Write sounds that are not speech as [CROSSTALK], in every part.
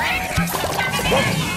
What?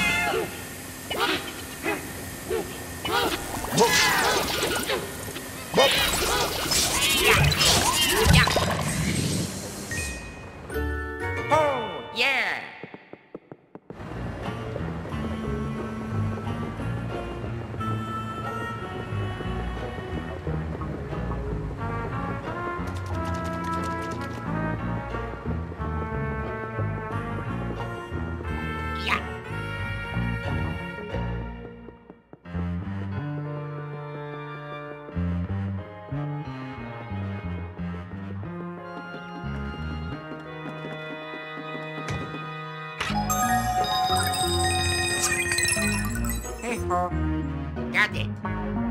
Got it.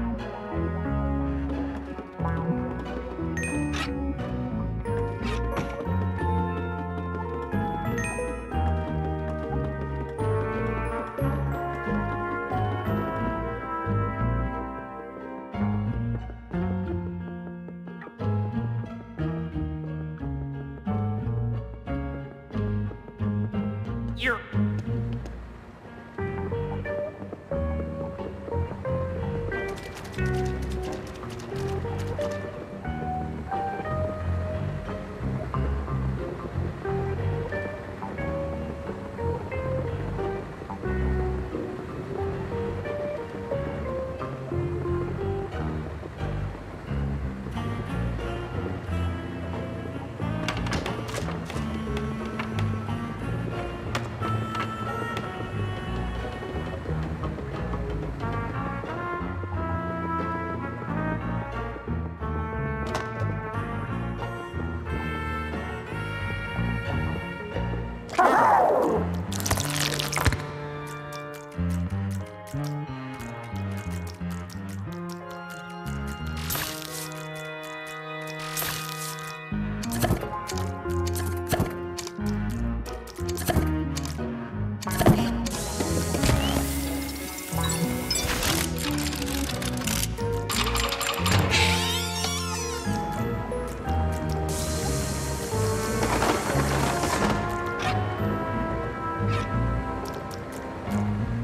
I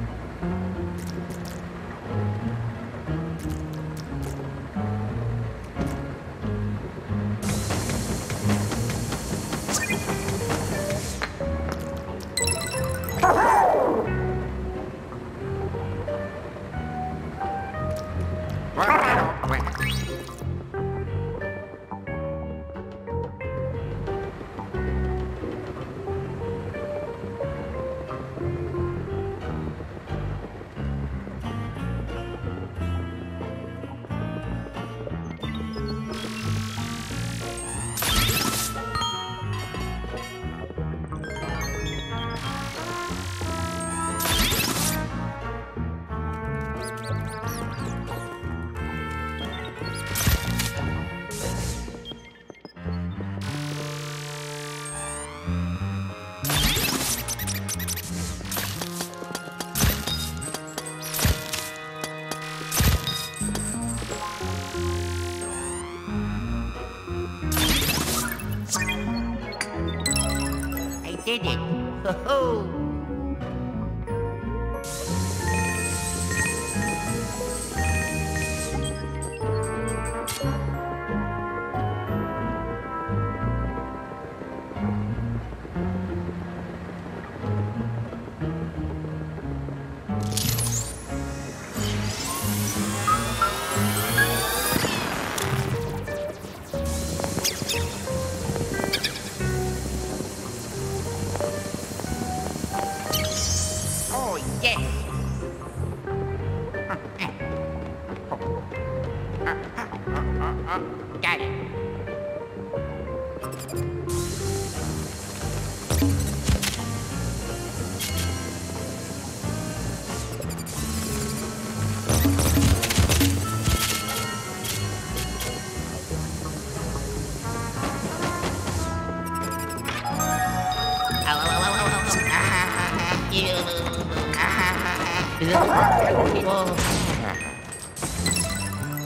it. [LAUGHS] Ho-ho. Got it.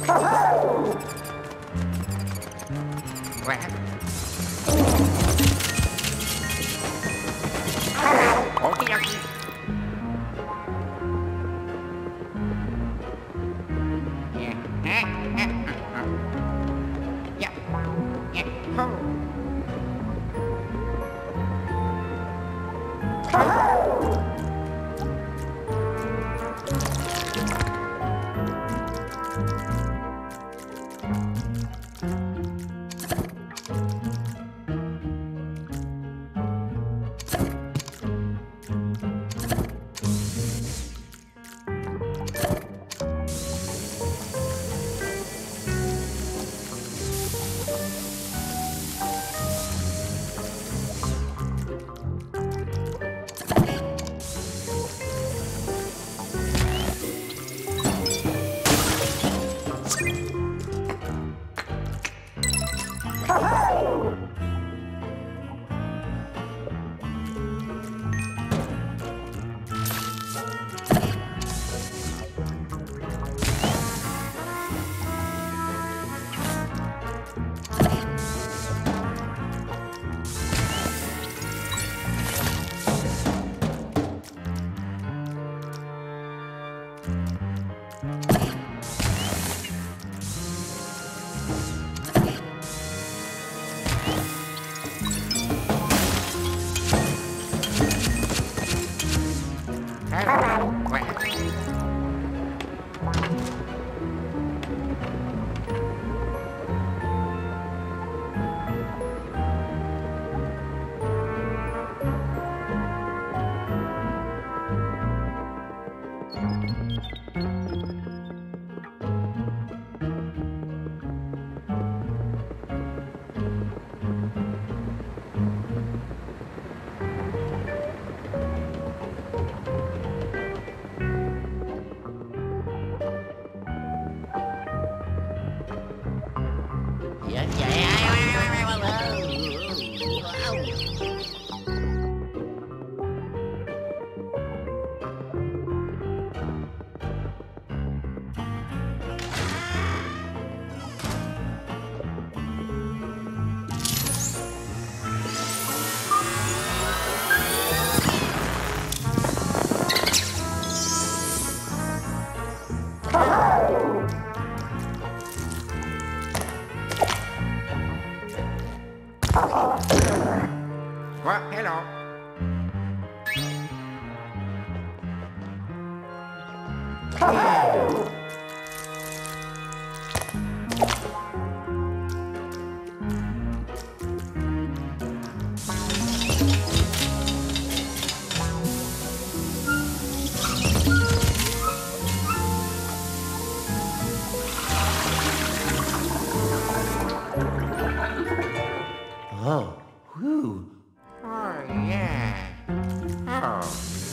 What happened? Oh, whew. Oh, yeah. Oh. oh.